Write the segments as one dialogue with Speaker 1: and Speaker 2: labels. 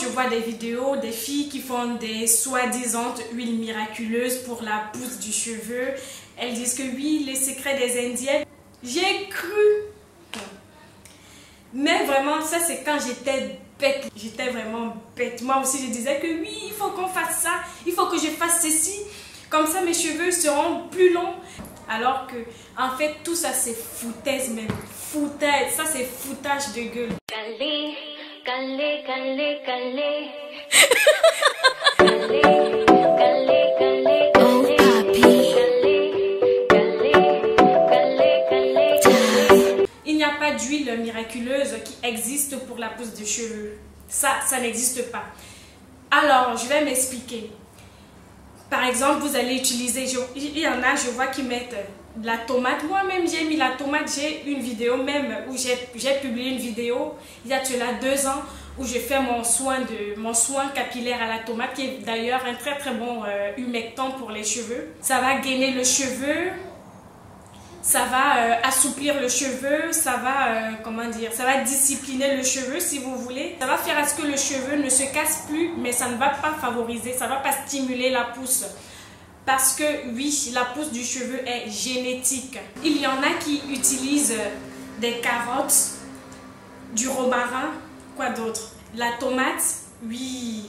Speaker 1: je vois des vidéos des filles qui font des soi-disant huiles miraculeuses pour la pousse du cheveu. Elles disent que oui, les secrets des Indiennes. J'ai cru. Mais vraiment, ça c'est quand j'étais bête. J'étais vraiment bête. Moi aussi, je disais que oui, il faut qu'on fasse ça. Il faut que je fasse ceci. Comme ça, mes cheveux seront plus longs. Alors que, en fait, tout ça, c'est foutaise même. Foutaise. Ça, c'est foutage de gueule.
Speaker 2: Calé,
Speaker 1: Il n'y a pas d'huile miraculeuse qui existe pour la pousse de cheveux. Ça, ça n'existe pas. Alors, je vais m'expliquer. Par exemple, vous allez utiliser, je- il y en a, je vois qui mettent la tomate. Moi-même, j'ai mis la tomate. J'ai une vidéo même où j'ai publié une vidéo il y a cela deux ans où je fais mon soin, de, mon soin capillaire à la tomate, qui est d'ailleurs un très très bon euh, humectant pour les cheveux. Ça va gainer le cheveu, ça va euh, assouplir le cheveu, ça va, euh, comment dire, ça va discipliner le cheveu si vous voulez. Ça va faire à ce que le cheveu ne se casse plus, mais ça ne va pas favoriser, ça ne va pas stimuler la pousse. Parce que oui, la pousse du cheveu est génétique. Il y en a qui utilisent des carottes, du romarin, quoi d'autre? La tomate, oui.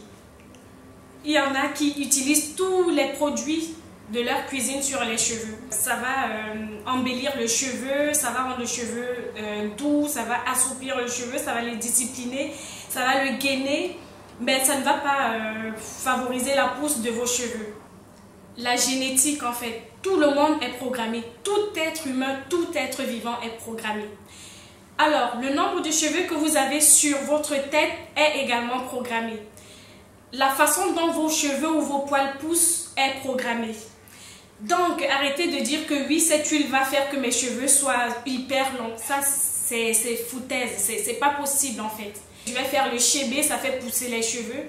Speaker 1: Il y en a qui utilisent tous les produits de leur cuisine sur les cheveux. Ça va euh, embellir le cheveu, ça va rendre le cheveu euh, doux, ça va assouplir le cheveu, ça va le discipliner, ça va le gainer, mais ça ne va pas euh, favoriser la pousse de vos cheveux. La génétique, en fait, tout le monde est programmé. Tout être humain, tout être vivant est programmé. Alors, le nombre de cheveux que vous avez sur votre tête est également programmé. La façon dont vos cheveux ou vos poils poussent est programmée. Donc, arrêtez de dire que oui, cette huile va faire que mes cheveux soient hyper longs. Ça, c'est foutaise. C'est pas possible, en fait. Je vais faire le chébé, ça fait pousser les cheveux.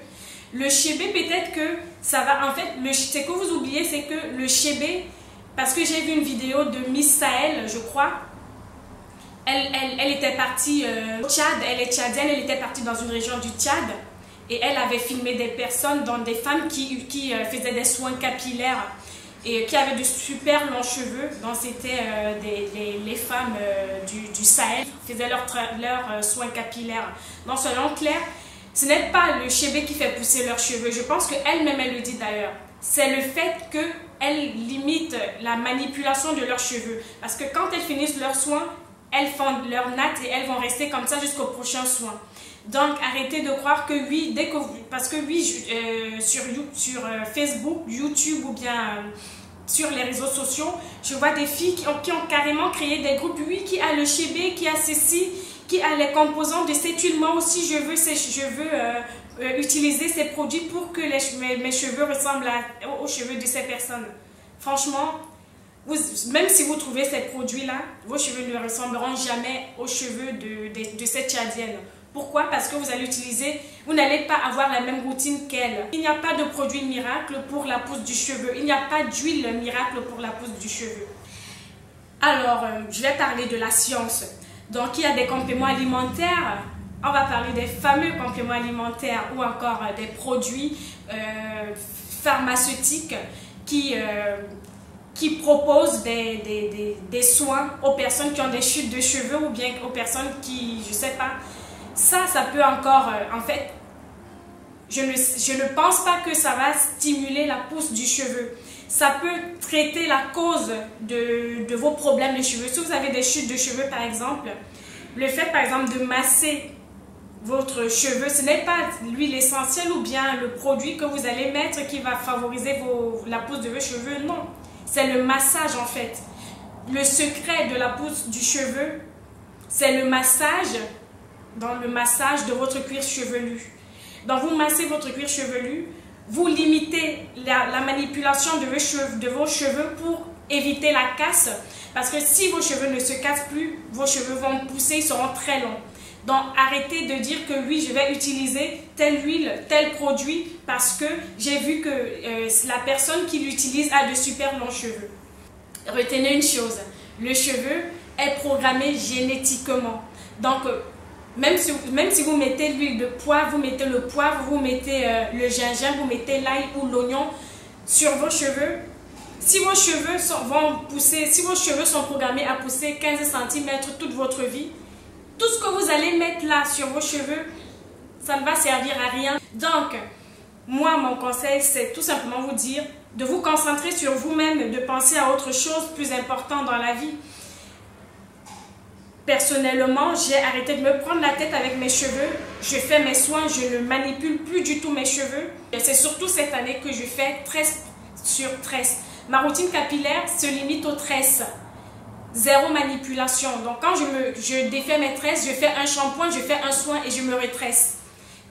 Speaker 1: Le chébé, peut-être que ça va... En fait, ce que vous oubliez, c'est que le chébé... Parce que j'ai vu une vidéo de Miss Sahel, je crois. Elle, elle, elle était partie euh, au Tchad, elle est tchadienne, elle était partie dans une région du Tchad. Et elle avait filmé des personnes, dont des femmes qui, qui euh, faisaient des soins capillaires et qui avaient de super longs cheveux. Donc c'était euh, les, femmes du, du Sahel qui faisaient leurs leur, soins capillaires. Donc selon Claire, ce n'est pas le chébé qui fait pousser leurs cheveux. Je pense qu'elle-même, elle le dit d'ailleurs. C'est le fait qu'elles limitent la manipulation de leurs cheveux. Parce que quand elles finissent leurs soins, elles font leur natte et elles vont rester comme ça jusqu'au prochain soin. Donc arrêtez de croire que oui, dès que vous, parce que oui, euh, sur, sur euh, Facebook, YouTube ou bien euh, sur les réseaux sociaux, je vois des filles qui ont, qui ont carrément créé des groupes, oui, qui a le chébé, qui a ceci, qui a les composants de cette huile. Moi aussi, je veux, je veux euh, euh, utiliser ces produits pour que les, mes, cheveux ressemblent aux cheveux de ces personnes. Franchement, vous- même si vous trouvez ces produits-là, vos cheveux ne ressembleront jamais aux cheveux de, de, de cette tchadienne. Pourquoi? Parce que vous allez utiliser, vous n'allez pas avoir la même routine qu'elle. Il n'y a pas de produit miracle pour la pousse du cheveu. Il n'y a pas d'huile miracle pour la pousse du cheveu. Alors, euh, je vais parler de la science. Donc, il y a des compléments alimentaires. On va parler des fameux compléments alimentaires ou encore euh, des produits euh, pharmaceutiques qui, euh, proposent des, soins aux personnes qui ont des chutes de cheveux ou bien aux personnes qui, je sais pas, ça, ça peut encore, en fait, je ne pense pas que ça va stimuler la pousse du cheveu. Ça peut traiter la cause de, vos problèmes de cheveux. Si vous avez des chutes de cheveux, par exemple, le fait, par exemple, de masser votre cheveu, ce n'est pas l'huile essentielle ou bien le produit que vous allez mettre qui va favoriser la pousse de vos cheveux. Non, c'est le massage en fait. Le secret de la pousse du cheveu, c'est le massage dans le massage de votre cuir chevelu. Donc vous massez votre cuir chevelu, vous limitez la, la manipulation de vos, cheveux, pour éviter la casse. Parce que si vos cheveux ne se cassent plus, vos cheveux vont pousser, ils seront très longs. Donc arrêtez de dire que oui, je vais utiliser telle huile, tel produit parce que j'ai vu que euh, la personne qui l'utilise a de super longs cheveux. Retenez une chose, le cheveu est programmé génétiquement. Donc, Même si, même si vous mettez l'huile de poivre, vous mettez le poivre, vous mettez euh, le gingembre, vous mettez l'ail ou l'oignon sur vos cheveux, si vos cheveux sont, vont pousser, si vos cheveux sont programmés à pousser 15 cm toute votre vie, tout ce que vous allez mettre là sur vos cheveux, ça ne va servir à rien. Donc, moi, mon conseil, c'est tout simplement vous dire de vous concentrer sur vous-même, de penser à autre chose plus important dans la vie. Personnellement, j'ai arrêté de me prendre la tête avec mes cheveux. Je fais mes soins, je ne manipule plus du tout mes cheveux. C'est surtout cette année que je fais tresse sur tresse. Ma routine capillaire se limite aux tresses. Zéro manipulation. Donc quand je, me, je défais mes tresses, je fais un shampoing, je fais un soin et je me retresse.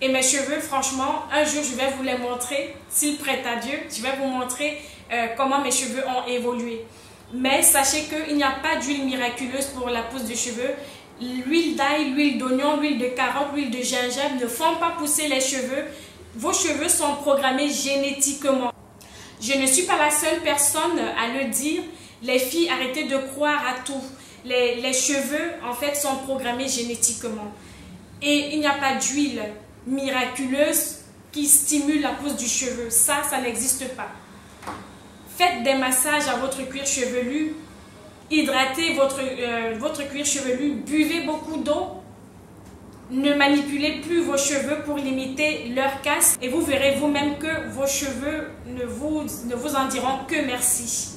Speaker 1: Et mes cheveux, franchement, un jour je vais vous les montrer, s'il prête à Dieu, je vais vous montrer euh, comment mes cheveux ont évolué. Mais sachez qu'il n'y a pas d'huile miraculeuse pour la pousse de cheveux. L'huile d'ail, l'huile d'oignon, l'huile de carotte, l'huile de gingembre ne font pas pousser les cheveux. Vos cheveux sont programmés génétiquement. Je ne suis pas la seule personne à le dire. Les filles, arrêtez de croire à tout. Les, les cheveux, en fait, sont programmés génétiquement. Et il n'y a pas d'huile miraculeuse qui stimule la pousse du cheveu. Ça, ça n'existe pas. Faites des massages à votre cuir chevelu. Hydratez votre, euh, votre cuir chevelu. Buvez beaucoup d'eau. Ne manipulez plus vos cheveux pour limiter leur casse. Et vous verrez vous-même que vos cheveux ne vous, ne vous en diront que merci.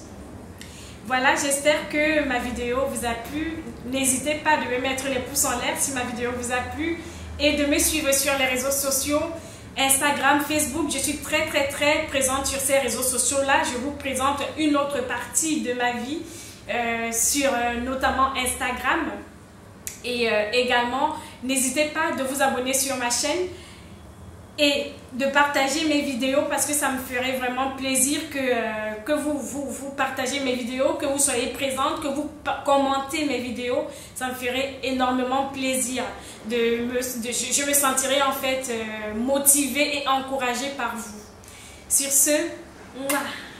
Speaker 1: Voilà, j'espère que ma vidéo vous a plu. N'hésitez pas de me mettre les pouces en l'air si ma vidéo vous a plu et de me suivre sur les réseaux sociaux. Instagram, Facebook, je suis très très très présente sur ces réseaux sociaux-là. Je vous présente une autre partie de ma vie euh, sur euh, notamment Instagram. Et euh, également, n'hésitez pas de vous abonner sur ma chaîne et de partager mes vidéos parce que ça me ferait vraiment plaisir que, euh, que vous, vous, vous partagez mes vidéos, que vous soyez présente, que vous commentez mes vidéos. Ça me ferait énormément plaisir. De me, de, je, me sentirais en fait euh, motivée et encouragée par vous. Sur ce, mouah.